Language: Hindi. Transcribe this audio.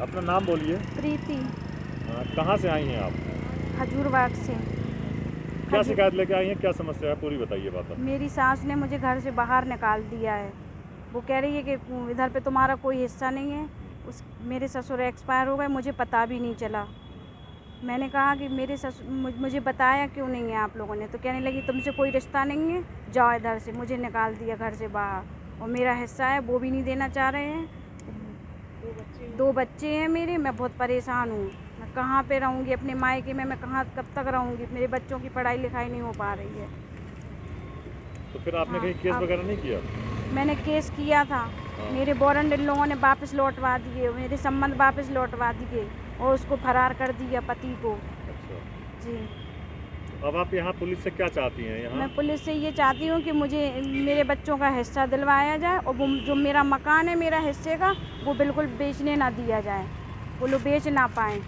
अपना नाम बोलिए। प्रीति। कहाँ से आई हैं आप? खजूरबाग से। क्या शिकायत लेके आई हैं? क्या समस्या है? पूरी बताइए बात मेरी सास ने मुझे घर से बाहर निकाल दिया है। वो कह रही है कि इधर पे तुम्हारा कोई हिस्सा नहीं है। उस मेरे ससुर एक्सपायर हो गए मुझे पता भी नहीं चला। मैंने कहा कि मेरे ससुर मुझ- मुझे बताया क्यों नहीं है आप लोगों ने? तो कहने लगी तुमसे कोई रिश्ता नहीं है। जाओ इधर से मुझे निकाल दिया घर से बाहर। और मेरा हिस्सा है वो भी नहीं देना चाह रहे हैं। दो बच्चे हैं मेरे मैं बहुत परेशान हूँ। मैं कहाँ पे रहूँगी अपने मायके में? मैं कहाँ कब तक रहूँगी? मेरे बच्चों की पढ़ाई लिखाई नहीं हो पा रही है। तो फिर आपने हाँ, कहीं केस वगैरह नहीं किया? मैंने केस किया था। हाँ। मेरे इन लोगों ने वापस लौटवा दिए मेरे संबंध वापस लौटवा दिए और उसको फरार कर दिया पति को। अच्छा। जी। अब आप यहाँ पुलिस से क्या चाहती हैं यहाँ? मैं पुलिस से ये चाहती हूँ कि मुझे, मेरे बच्चों का हिस्सा दिलवाया जाए और जो मेरा मकान है मेरा हिस्से का, वो बिल्कुल बेचने ना दिया जाए। वो लोग बेच ना पाएँ।